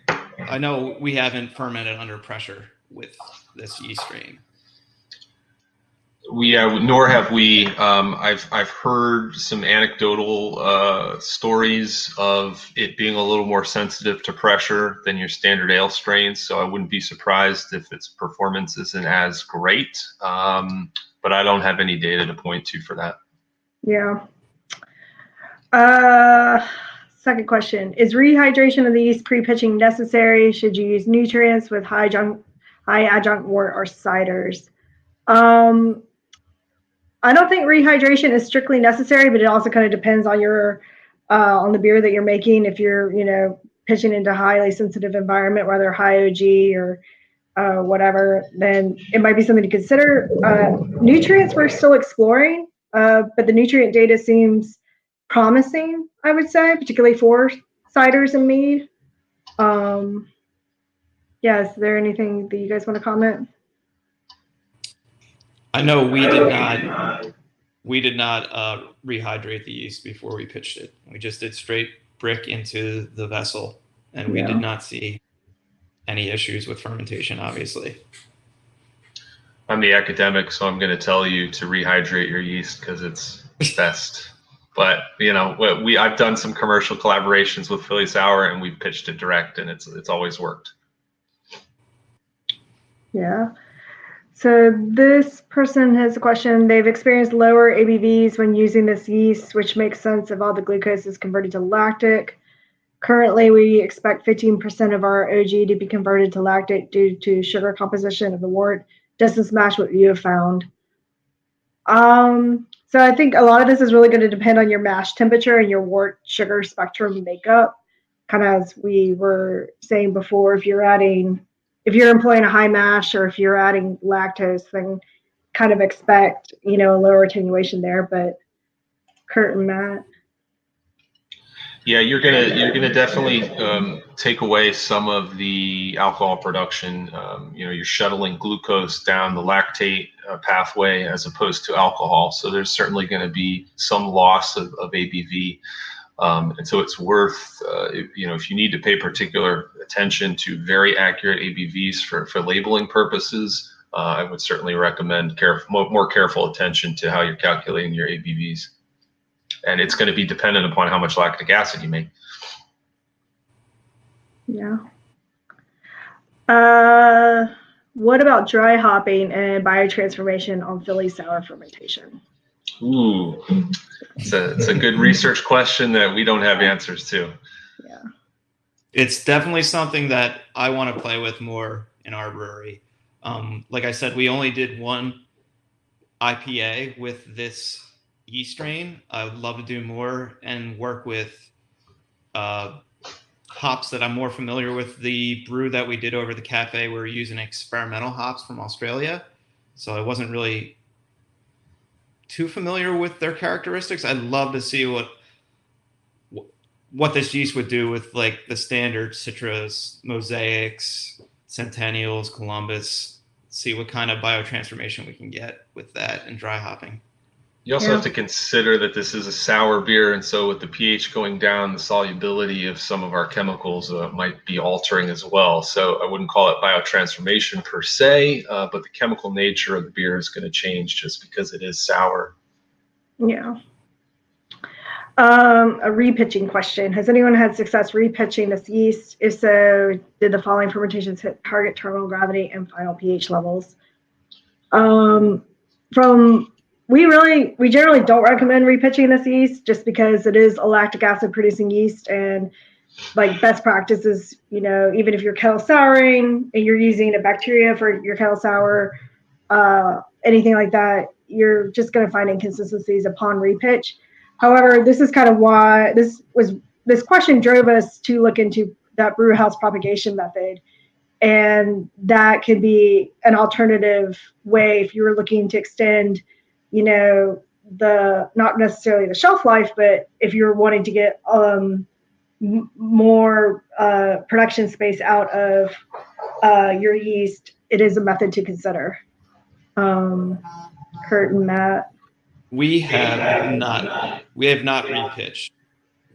I know we haven't fermented under pressure with this yeast strain. We, nor have we. Um, I've I've heard some anecdotal uh, stories of it being a little more sensitive to pressure than your standard ale strains. So I wouldn't be surprised if its performance isn't as great. Um, but I don't have any data to point to for that. Yeah. Uh, second question: Is rehydration of the yeast pre-pitching necessary? Should you use nutrients with high adjunct, high adjunct wort or ciders? Um, I don't think rehydration is strictly necessary, but it also kind of depends on your uh, on the beer that you're making. If you're, you know, pitching into a highly sensitive environment, whether high OG or uh, whatever, then it might be something to consider. Uh, nutrients we're still exploring, uh, but the nutrient data seems promising. I would say, particularly for ciders and mead. Um, yeah, is there anything that you guys want to comment? I know we did not we did not uh, rehydrate the yeast before we pitched it. We just did straight brick into the vessel, and we Yeah. did not see any issues with fermentation. Obviously, I'm the academic, so I'm going to tell you to rehydrate your yeast because it's best. But you know, we- we I've done some commercial collaborations with Philly Sour, and we've pitched it direct, and it's it's always worked. Yeah. So this person has a question. They've experienced lower ABVs when using this yeast, which makes sense if all the glucose is converted to lactic. Currently, we expect 15% of our OG to be converted to lactic due to sugar composition of the wort. Does this match what you have found? Um, so I think a lot of this is really going to depend on your mash temperature and your wort sugar spectrum makeup. Kind of as we were saying before, if you're adding if you're employing a high mash or if you're adding lactose, then kind of expect, you know, a lower attenuation there. But Kurt and Matt, Yeah, you're gonna you're gonna definitely um, take away some of the alcohol production. Um, you know, you're shuttling glucose down the lactate uh, pathway as opposed to alcohol. So there's certainly going to be some loss of, of ABV. Um, and so it's worth, uh, if- you know, if you need to pay particular attention to very accurate ABVs for, for labeling purposes, uh, I would certainly recommend careful, more, more careful attention to how you're calculating your ABVs. And it's going to be dependent upon how much lactic acid you make. yeah. Uh, what about dry hopping and biotransformation on Philly sour fermentation? Ooh, it's a, it's a good research question that we don't have answers to. Yeah. it's definitely something that I want to play with more in our brewery. Um, like I said, we only did one IPA with this yeast strain. I would love to do more and work with uh, hops that I'm more familiar with. The brew that we did over the cafe, we are using experimental hops from Australia, so I wasn't really too familiar with their characteristics. I'd love to see what what this yeast would do with like the standard citrus, mosaics, centennials, Columbus. See what kind of biotransformation we can get with that and dry hopping. You also Yeah. have to consider that this is a sour beer, and so with the pH going down, the solubility of some of our chemicals uh, might be altering as well. So I wouldn't call it biotransformation per se, uh, but the chemical nature of the beer is going to change just because it is sour. Yeah. Um, a repitching question. Has anyone had success repitching this yeast? If so, did the following fermentations hit target terminal gravity and final pH levels? Um, from we really we generally don't recommend repitching this yeast just because it is a lactic acid producing yeast and like best practices, you know, even if you're kettle souring and you're using a bacteria for your kettle sour, uh, anything like that, you're just going to find inconsistencies upon repitch. However, this is kind of why this was this question drove us to look into that brew house propagation method, and that could be an alternative way if you were looking to extend, you know, the not necessarily the shelf life, but if you're wanting to get um, more uh, production space out of uh, your yeast, it is a method to consider. Um, Kurt and Matt. We have not we have not repitched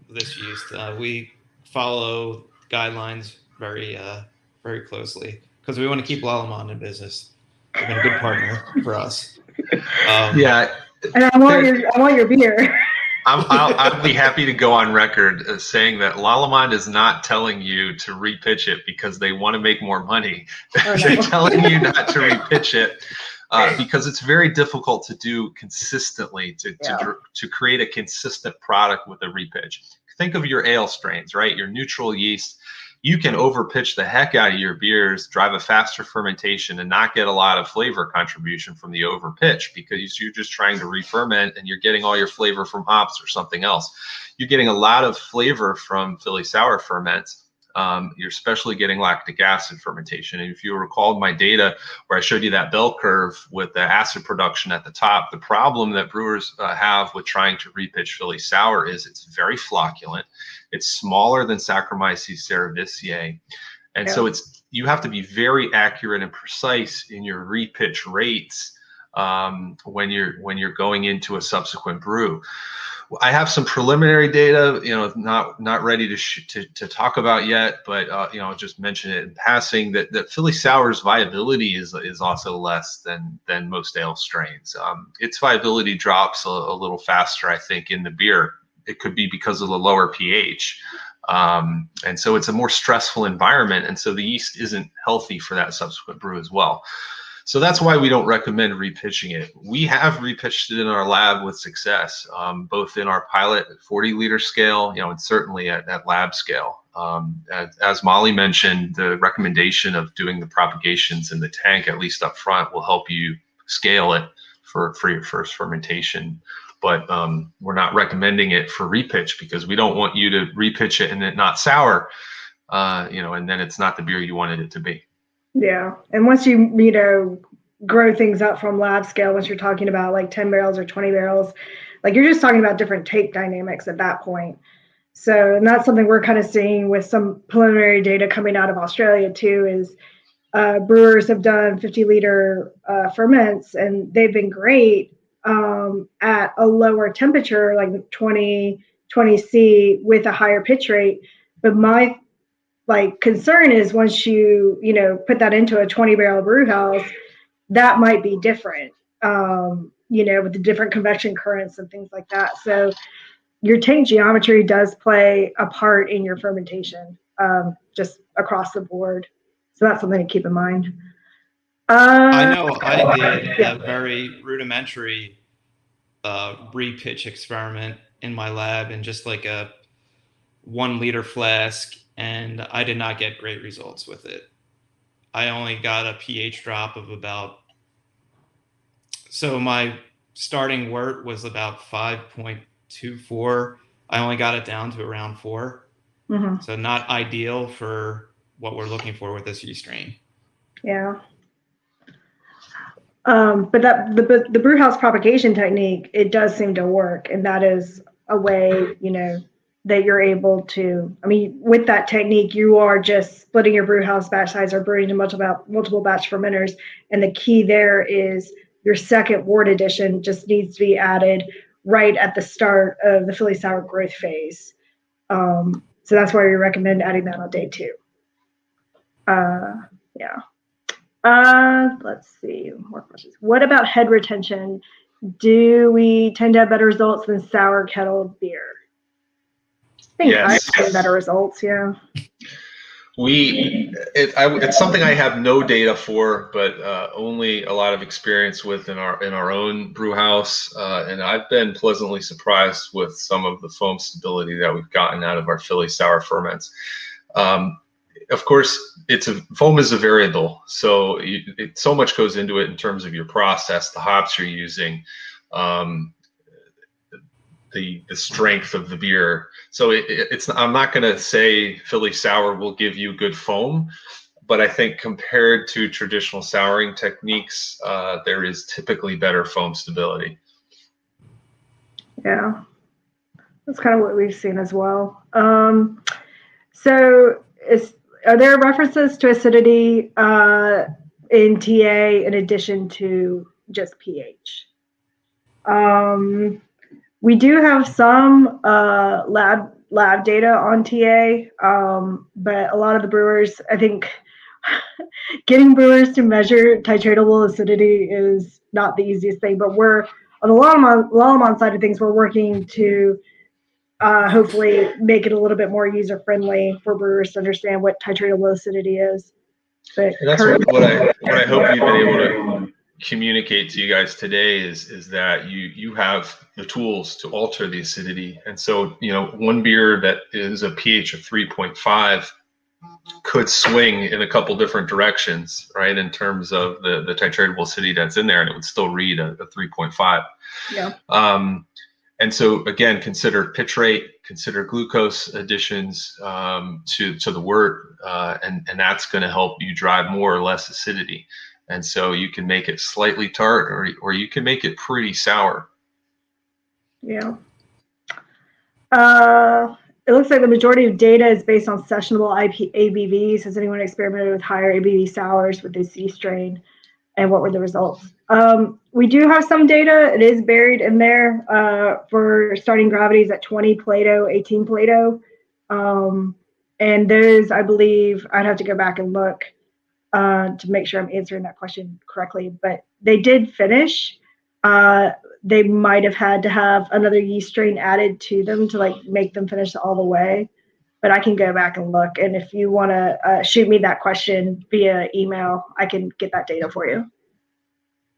this yeast. Uh, we follow guidelines very uh, very closely. because we want to keep Lallemand in business. They've been a good partner for us. Um, Yeah, And I want your I want your beer. I'm, I'll, I'll be happy to go on record saying that Lallemand is not telling you to repitch it because they want to make more money. Oh, They're telling you not to repitch it uh, because it's very difficult to do consistently to, Yeah. to, to create a consistent product with a repitch. Think of your ale strains, right? Your neutral yeast. You can overpitch the heck out of your beers, drive a faster fermentation, and not get a lot of flavor contribution from the overpitch because you're just trying to re-ferment and you're getting all your flavor from hops or something else. You're getting a lot of flavor from Philly sour ferments. Um, you're especially getting lactic acid fermentation. And if you recall my data where I showed you that bell curve with the acid production at the top, the problem that brewers uh, have with trying to repitch Philly sour is it's very flocculent. It's smaller than Saccharomyces cerevisiae. And so it's you have to be very accurate and precise in your repitch rates um, when you're when you're going into a subsequent brew. I have some preliminary data, you know, not not ready to sh- to, to talk about yet, but uh, you know, just mention it in passing that that Philly Sour's viability is is also less than than most ale strains. Um, its viability drops a, a little faster, I think, in the beer. It could be because of the lower pH, um, and so it's a more stressful environment, and so the yeast isn't healthy for that subsequent brew as well. So that's why we don't recommend repitching it. We have repitched it in our lab with success, um, both in our pilot 40 liter scale, you know, and certainly at, at lab scale. Um, as, Molly mentioned, the recommendation of doing the propagations in the tank, at least up front, will help you scale it for, for your first fermentation. But um, we're not recommending it for repitch because we don't want you to repitch it and it not sour, uh, you know, and then it's not the beer you wanted it to be. Yeah. And once you, you know, grow things up from lab scale, once you're talking about like 10 barrels or 20 barrels, like you're just talking about different take dynamics at that point. So, and that's something we're kind of seeing with some preliminary data coming out of Australia too, is uh, brewers have done 50 liter uh, ferments and they've been great um, at a lower temperature, like 20, 20 C with a higher pitch rate. But my like concern is once you you know put that into a 20 barrel brew house that might be different um you know with the different convection currents and things like that. So your tank geometry does play a part in your fermentation um just across the board. So that's something to keep in mind. Uh, I know I did Yeah. a very rudimentary uh, repitch experiment in my lab in just like a one liter flask, and I did not get great results with it. I only got a pH drop of about. So my starting wort was about 5.24. I only got it down to around four. mhm, So not ideal for what we're looking for with this yeast strain. yeah um but that the but the brew house propagation technique it does seem to work and that is a way you know that you're able to i mean with that technique you are just splitting your brew house batch size or brewing into multiple multiple batch fermenters. And the key there is your second wort addition just needs to be added right at the start of the philly sour growth phase. Um, so that's why we recommend adding that on day two. Uh, yeah. Uh, let's see more questions. What about head retention? Do we tend to have better results than sour kettle beer think Yes. I've seen better results, yeah. We, it, I, it's something I have no data for, but uh, only a lot of experience with in our in our own brew house, uh, and I've been pleasantly surprised with some of the foam stability that we've gotten out of our Philly sour ferments. Um, of course, it's a foam is a variable, so you, it, so much goes into it in terms of your process, the hops you're using. Um, the the strength of the beer. So it, it- it's I'm not going to say Philly sour will give you good foam, but I think compared to traditional souring techniques, uh, there is typically better foam stability. Yeah. That's kind of what we've seen as well. Um, so is are there references to acidity uh, in TA in addition to just pH? Um, we do have some uh, lab lab data on TA, um, but a lot of the brewers, I think getting brewers to measure titratable acidity is not the easiest thing, but we're on the Lallemand side of things, we're working to uh, hopefully make it a little bit more user friendly for brewers to understand what titratable acidity is. But and that's what, what, I what I hope you've been able to communicate to you guys today is is that you you have the tools to alter the acidity, and so you know one beer that is a pH of 3.5 could swing in a couple different directions, right? In terms of the the titratable acidity that's in there, and it would still read a, a 3.5. Yeah. Um, and so again, consider pitch rate, consider glucose additions um, to to the wort, uh, and and that's going to help you drive more or less acidity. And so you can make it slightly tart, or or you can make it pretty sour. Yeah. Uh, it looks like the majority of data is based on sessionable IP, ABVs. Has anyone experimented with higher ABV sours with the C strain? And what were the results? Um, we do have some data. It is buried in there uh, for starting gravities at 20 Plato, 18 Plato. Um, and those, I believe, I'd have to go back and look uh, to make sure I'm answering that question correctly. But they did finish. Uh, they might have had to have another yeast strain added to them to like make them finish all the way. But I can go back and look. And if you want to uh, shoot me that question via email, I can get that data for you.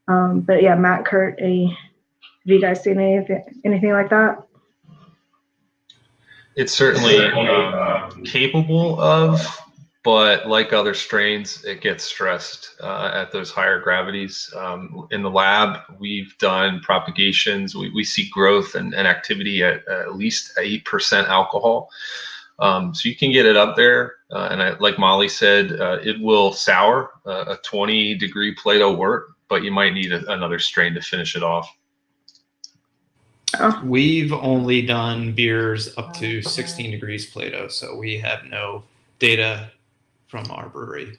Um, but yeah, Matt, Kurt, any, have you guys seen anything, anything like that? It's certainly uh, capable of but like other strains, it gets stressed uh, at those higher gravities. Um, in the lab, we've done propagations. We, we see growth and, and activity at, at least 8% alcohol. Um, so you can get it up there. Uh, and I, like Molly said, uh, it will sour uh, a 20 degree Plato wort, but you might need a, another strain to finish it off. Oh. We've only done beers up to 16 degrees Plato, so we have no data from our brewery.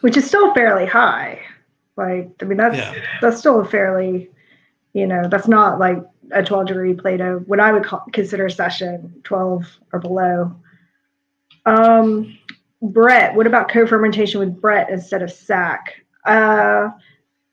Which is still fairly high. Like, I mean, that's yeah. that's still a fairly, you know, that's not like a 12 degree Plato, what I would call, consider session 12 or below. Um, Brett, what about co-fermentation with Brett instead of Sacc? Uh,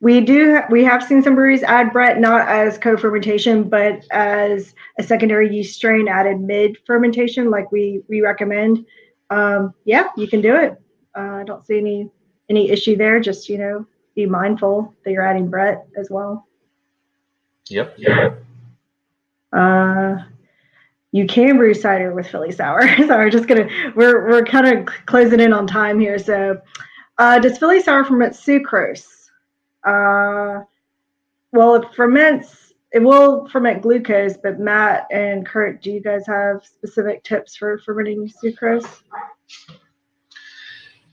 we do we have seen some breweries add Brett not as co-fermentation, but as a secondary yeast strain added mid fermentation, like we we recommend um, yeah, you can do it. Uh, I don't see any any issue there. Just you know, be mindful that you're adding Brett as well. Yep. Yeah. Uh, you can brew cider with Philly sour. so we're just gonna we're we're kind of closing in on time here. So, uh, does Philly sour ferment sucrose? Uh, well, it ferments it will ferment glucose, but Matt and Kurt, do you guys have specific tips for fermenting sucrose?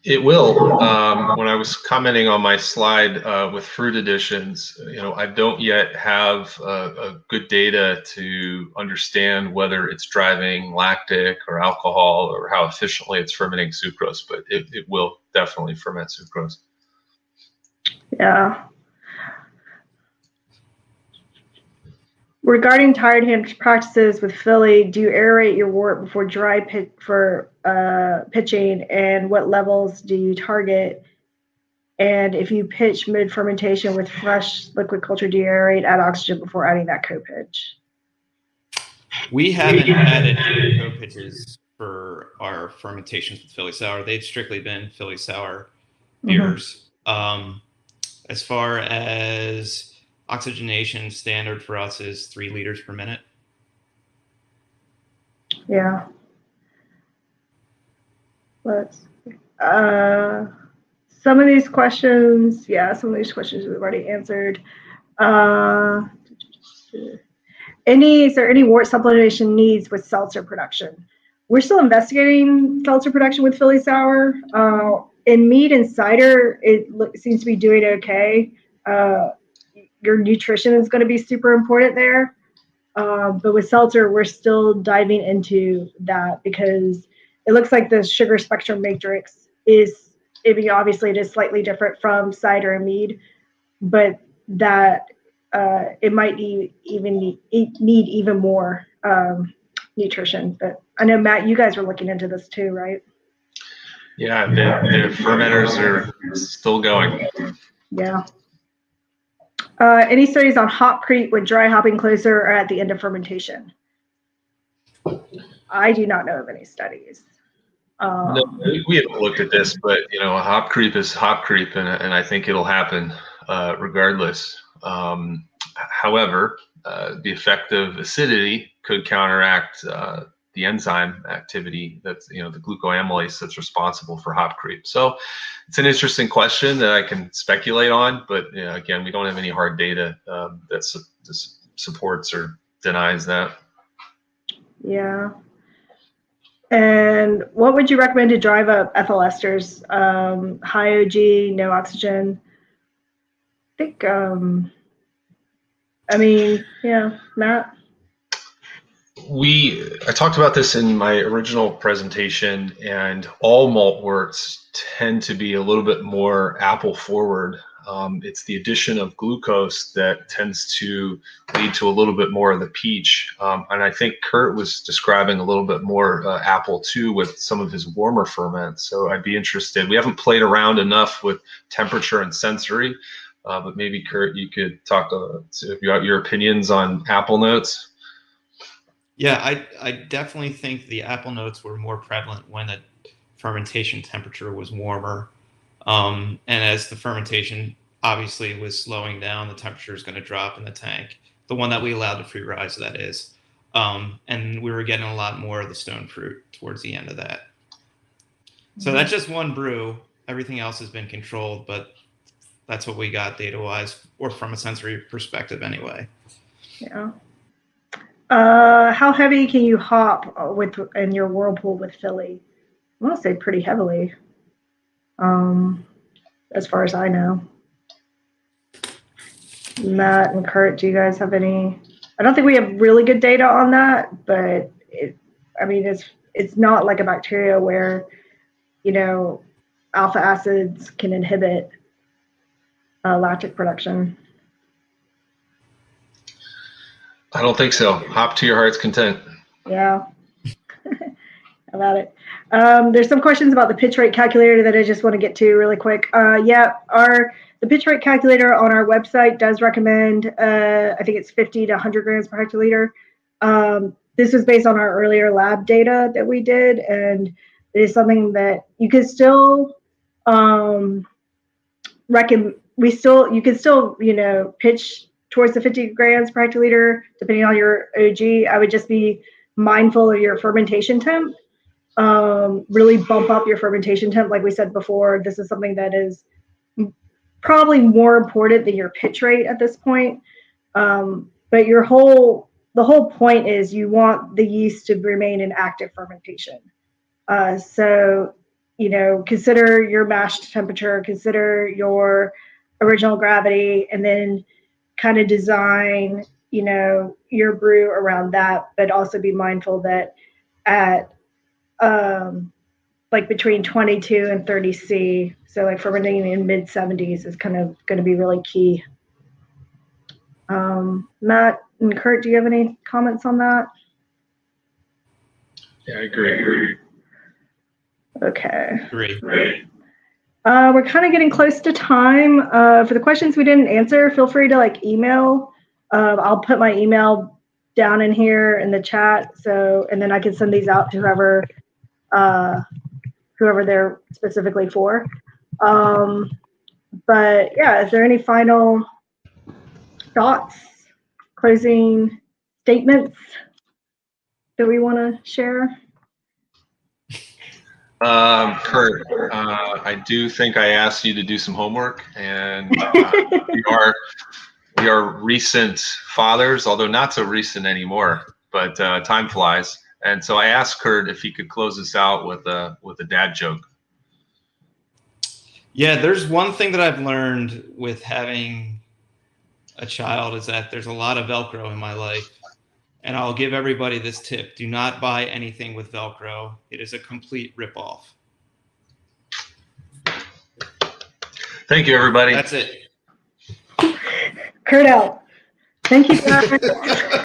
It will. Um, when I was commenting on my slide uh, with fruit additions, you know, I don't yet have a good data to understand whether it's driving lactic or alcohol or how efficiently it's fermenting sucrose, but it, it will definitely ferment sucrose. Yeah, Regarding Tired Hands practices with Philly, do you aerate your wort before dry pit for uh, pitching, and what levels do you target? And if you pitch mid fermentation with fresh liquid culture, do you aerate, add oxygen before adding that co-pitch? We haven't added co-pitches for our fermentations with Philly Sour. They've strictly been Philly Sour mm-hmm. beers. Mm-hmm. Um, as far as oxygenation standard for us is three liters per minute. Yeah. Let's. Uh, some of these questions, yeah, some of these questions we've already answered. Uh, any is there any wort supplementation needs with seltzer production? We're still investigating seltzer production with Philly Sour. Uh, in mead and cider, it seems to be doing okay. Uh, your nutrition is going to be super important there. Um, but with seltzer, we're still diving into that because it looks like the sugar spectrum matrix is, I mean, obviously it is slightly different from cider and mead, but that uh, it might need even need, need even more um, nutrition. But I know Matt, you guys are looking into this too, right? Yeah, the, the fermenters are still going. Yeah. Uh, any studies on hop creep with dry hopping closer or at the end of fermentation? I do not know of any studies. Um, No, we- haven't looked at this, but you know, hop creep is hop creep, and, and I think it'll happen uh, regardless. Um, however, uh, the effect of acidity could counteract uh, the enzyme activity that's you know the glucoamylase that's responsible for hop creep. So it's an interesting question that I can speculate on, but you know, again, we don't have any hard data um, that su- supports or denies that. Yeah. And what would you recommend to drive up ethyl esters? Um, high OG, no oxygen. I think, um, I mean, yeah, Matt. We i talked about this in my original presentation and all malt worts tend to be a little bit more apple forward. Um, it's the addition of glucose that tends to lead to a little bit more of the peach. Um, and i think kurt was describing a little bit more uh, apple too with some of his warmer ferments so i'd be interested. We haven't played around enough with temperature and sensory uh, but maybe kurt you could talk uh, about your opinions on apple notes Yeah, I I definitely think the apple notes were more prevalent when the fermentation temperature was warmer, um, and as the fermentation obviously was slowing down, the temperature is going to drop in the tank. The one that we allowed to free rise, that is, um, and we were getting a lot more of the stone fruit towards the end of that. So that's just one brew. Everything else has been controlled, but that's what we got data wise, or from a sensory perspective, anyway. Yeah. Uh, how heavy can you hop uh, with in your whirlpool with Philly? I want to say pretty heavily. Um, as far as I know. Matt and Kurt, do you guys have any? I don't think we have really good data on that, but it, I mean, it's it's not like a bacteria where, you know, alpha acids can inhibit uh, lactic production. I don't think so. Hop to your heart's content. Yeah. about it. Um, there's some questions about the pitch rate calculator that I just want to get to really quick. Uh, yeah, our the pitch rate calculator on our website does recommend, uh, I think it's 50 to 100 grams per hectoliter. Um, this is based on our earlier lab data that we did, and it is something that you can still um, reckon. We still, you can still, you know, pitch towards the 50 grams per hectoliter, depending on your OG. I would just be mindful of your fermentation temp. Um, really bump up your fermentation temp. Like we said before, this is something that is probably more important than your pitch rate at this point. Um, but your whole the whole point is you want the yeast to remain in active fermentation. Uh, so you know, consider your mashed temperature, consider your original gravity, and then kind of design you know your brew around that but also be mindful that at um like between 22 and 30 c so like fermenting in mid 70s is kind of going to be really key. Um matt and kurt do you have any comments on that? Yeah, I agree. okay. Agree. Uh, we're kind of getting close to time. Uh, for the questions we didn't answer, feel free to like email. Um, I'll put my email down in here in the chat. So, and then I can send these out to whoever, uh, whoever they're specifically for. Um, but yeah, is there any final thoughts, closing statements that we want to share? Um, Kurt, uh, I do think I asked you to do some homework, and uh, we are we are recent fathers, although not so recent anymore. But uh, time flies, and so I asked Kurt if he could close us out with a with a dad joke. Yeah, there's one thing that I've learned with having a child is that there's a lot of Velcro in my life. And I'll give everybody this tip do not buy anything with Velcro, it is a complete ripoff. Thank you, everybody. That's it. Kurt out. Thank you, guys.